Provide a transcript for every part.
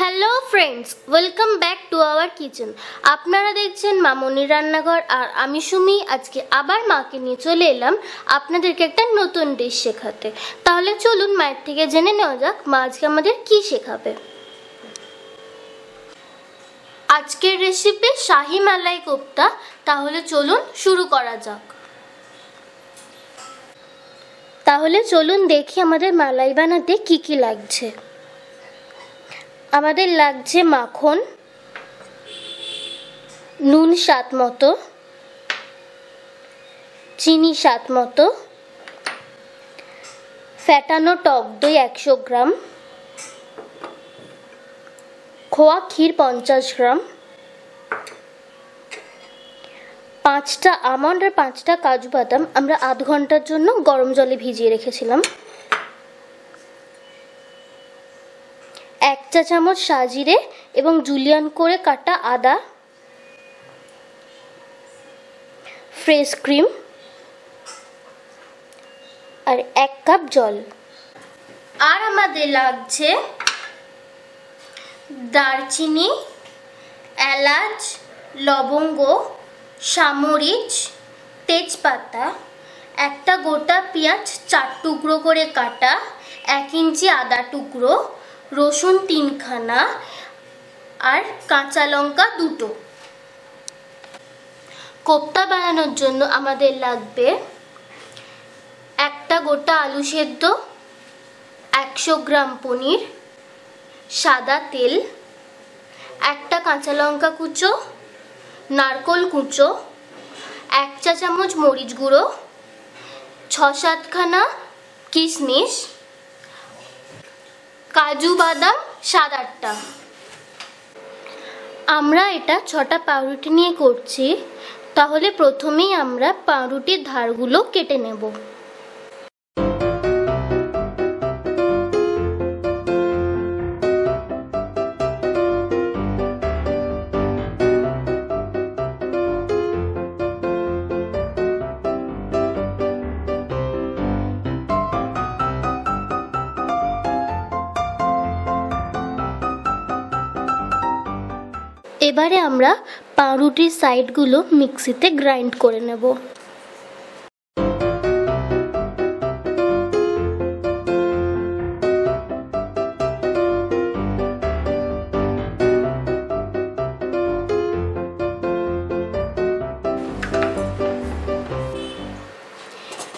Hello friends welcome back to our kitchen আপনারা দেখছেন মামনির রান্নাঘর আর আমি সুমি। আজকে আবার মাকে নিয়ে চলে এলাম আপনাদেরকে একটা নতুন ডিশ শেখাতে। তাহলে চলুন মায়ের থেকে জেনে নেওয়া যাক মা আজকে আমাদের কি শেখাবে। আজকের রেসিপি শাহি মালাই কোপ্তা। তাহলে চলুন শুরু করা যাক। তাহলে চলুন দেখি আমাদের মালাই বানাতে কি কি লাগছে। আমাদের লাগছে মাখন, নুন স্বাদ মতো, চিনি স্বাদ মতো ফ্যাটানো টক দই একশো গ্রাম, খোয়া ক্ষীর পঞ্চাশ গ্রাম, পাঁচটা আমন্ড আর পাঁচটা কাজু বাদাম আমরা আধ ঘণ্টার জন্য গরম জলে ভিজিয়ে রেখেছিলাম। চা চামচ সাজিরে এবং জুলিয়ান করে কাটা আদা, ফ্রেশ ক্রিম আর এক কাপ জল। আর আমাদের লাগছে দারচিনি, এলাচ, লবঙ্গ, সামরিচ, তেজপাতা, একটা গোটা পেঁয়াজ চার টুকরো করে কাটা, এক ইঞ্চি আদা টুকরো রসুন তিনখানা আর কাঁচা লঙ্কা দুটো। কোপ্তা বানানোর জন্য আমাদের লাগবে একটা গোটা আলু সেদ্ধ, একশো গ্রাম পনির, সাদা তেল, একটা কাঁচা লঙ্কা কুচো, নারকোল কুচো, এক চা চামচ মরিচ গুঁড়ো, ছ সাতখানা কিশমিশ কাজু বাদাম সাত আটটা। আমরা এটা ছটা পাউরুটি নিয়ে করছি, তাহলে প্রথমেই আমরা পাউরুটির ধারগুলো কেটে নেব। এবারে আমরা পাউরুটির সাইডগুলো মিক্সিতে গ্রাইন্ড করে নেব।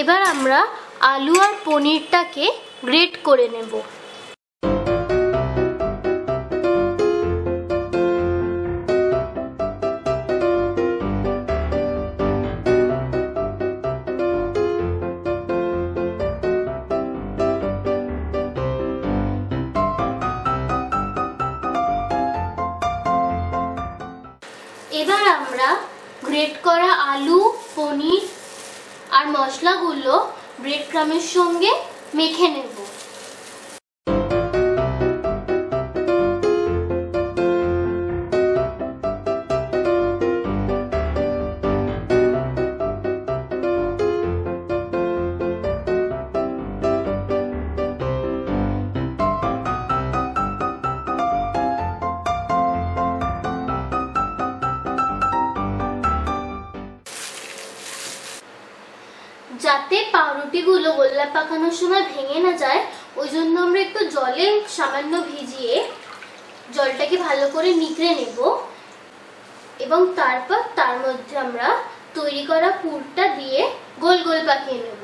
এবার আমরা আলু আর পনিরটাকে গ্রেট করে নেব। এবার আমরা গ্রেট করা আলু পনির আর মশলাগুলো ব্রেড ক্রামের সঙ্গে মেখে নেব। যাতে পাউরুটিগুলো গোল্লা পাকানোর সময় ভেঙে না যায়, ওই জন্য আমরা একটু জলে সামান্য ভিজিয়ে জলটাকে ভালো করে নিকড়ে নেব। এবং তারপর তার মধ্যে আমরা তৈরি করা পুরটা দিয়ে গোল গোল পাকিয়ে নেব।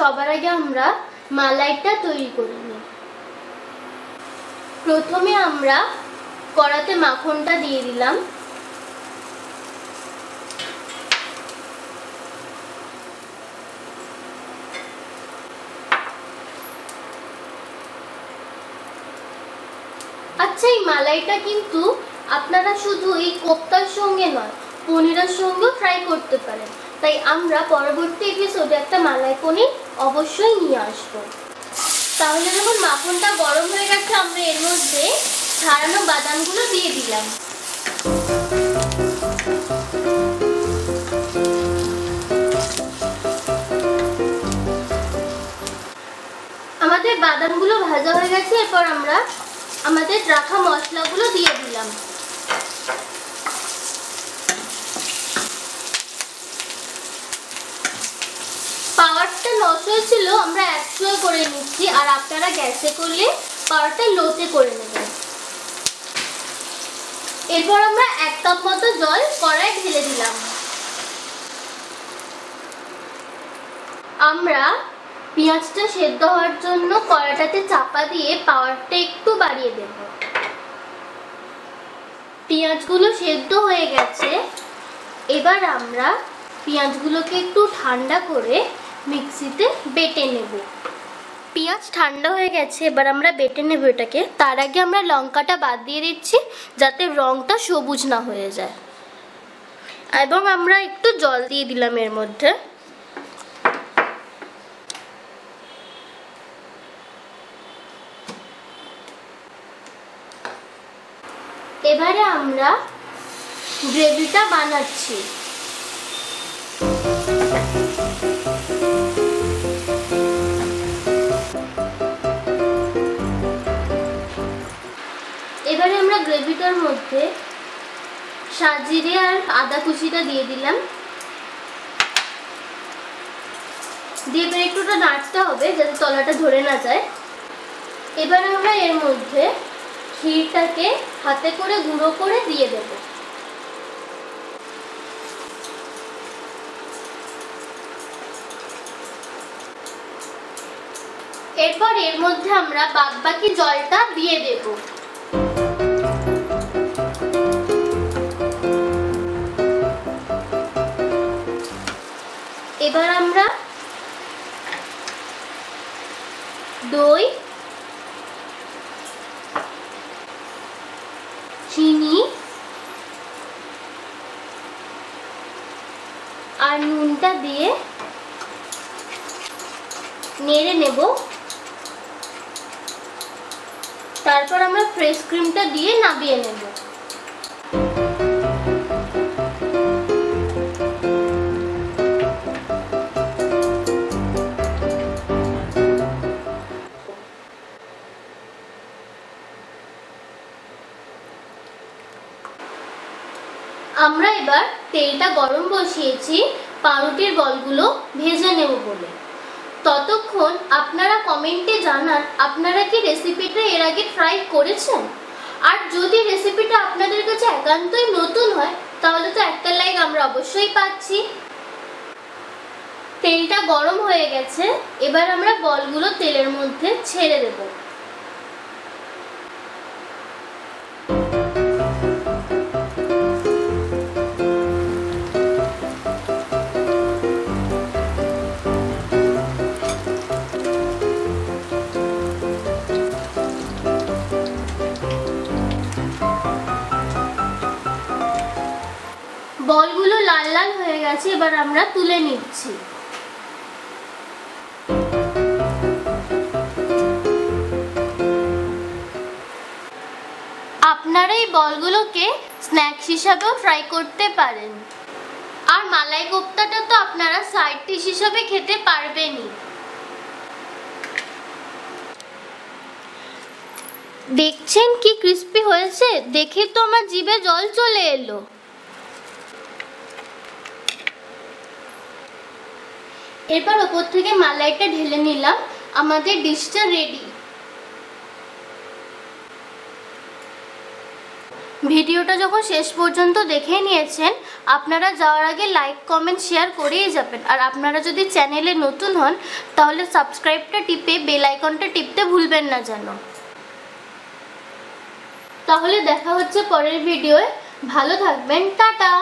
সবার আগে আমরা মালাইটা তৈরি করে নিই। প্রথমে আমরা কড়াতে মাখনটা দিয়ে দিলাম। আচ্ছা এই মালাইটা কিন্তু আপনারা শুধু এই কোপ্তার সঙ্গে নয়, পনিরের সঙ্গেও ফ্রাই করতে পারেন। তাই আমরা পরবর্তী এপিসোডে একটা মালাই পনির অবশ্যই নিয়ে আসব। তাহলে যখন মাখনটা গরম হয়ে গেছে, আমরা এর মধ্যে ছাড়ানো বাদামগুলো দিয়ে দিলাম। আমাদের বাদামগুলো ভাজা হয়ে গেছে, এরপর আমরা আমাদের রাখা মশলাগুলো দিয়ে দিলাম পাওয়ারটা লস হয়েছিল, আমরা একশো করে নিচ্ছি, আর আপনারা গ্যাসে করলে পাওয়ারটা লোতে করে নেবেন। এরপর আমরা এক কাপ মতো জল কড়াই ঢেলে দিলাম। আমরা পেঁয়াজটা সেদ্ধ হওয়ার জন্য কড়াটাতে চাপা দিয়ে পাওয়ারটা একটু বাড়িয়ে দেব। পেঁয়াজগুলো সেদ্ধ হয়ে গেছে। এবার আমরা পেঁয়াজগুলোকে একটু ঠান্ডা করে মিক্সিতে বেটে নেব। পেঁয়াজ ঠান্ডা হয়ে গেছে, এবার আমরা বেটে নেব এটাকে। তার আগে আমরা লঙ্কাটা বাদ দিয়ে দিচ্ছি, যাতে রঙটা সবুজ না হয়ে যায়। এবং আমরা একটু জল দিয়ে দিলাম এর মধ্যে। এবারে আমরা গ্রেভিটা বানাচ্ছি। গ্রেভিটার মধ্যে সাজিরে আর আদা কুচিটা দিয়ে দিলাম। দিয়ে এবার একটু ওটা নাড়তে হবে যাতে তলাটা ধরে না যায়। এবার আমরা এর মধ্যে ক্ষীরটাকে হাতে করে গুঁড়ো করে দিয়ে দেব। এরপর এর মধ্যে আমরা বাদবাকি জলটা দিয়ে দেব। দই চিনি আর নুনটা দিয়ে নেড়ে নেব। তারপর আমরা ফ্রেশ ক্রিমটা দিয়ে নাবিয়ে নেব। তেলটা গরম বসিয়েছি, পাউরুটির বলগুলো ভেজে নেব বলে। ততক্ষণ আপনারা কমেন্টে জানান, আপনারা কি রেসিপিটা এর আগে ট্রাই করেছেন? আর যদি রেসিপিটা আপনাদের কাছে একান্তই নতুন হয়, তাহলে তো একটা লাইক আমরা অবশ্যই পাচ্ছি। তেলটা গরম হয়ে গেছে, এবার আমরা বলগুলো তেলের মধ্যে ছেড়ে দেবো। এবার আমরা তুলে নিচ্ছি। আপনারা এই বলগুলোকে স্ন্যাক্স হিসাবেও ফ্রাই করতে পারেন। আর মালাই কোপ্তাটা তো আপনারা সাইড ডিশ হিসাবে খেতে পারবেনই। দেখছেন কি ক্রিস্পি হয়েছে? দেখে তো আমার জিভে জল চলে এলো। এরপর ওপর থেকে মালাইটা ঢেলে নিলাম। আমাদের ডিশটা রেডি ভিডিওটা যখন শেষ পর্যন্ত দেখে নিয়েছেন, আপনারা যাওয়ার আগে লাইক কমেন্ট শেয়ার করেই যাবেন। আর আপনারা যদি চ্যানেলে নতুন হন, তাহলে সাবস্ক্রাইবটা টিপে বেল আইকনটা টিপতে ভুলবেন না যেন। তাহলে দেখা হচ্ছে পরের ভিডিওয় ভালো থাকবেন, টাটা!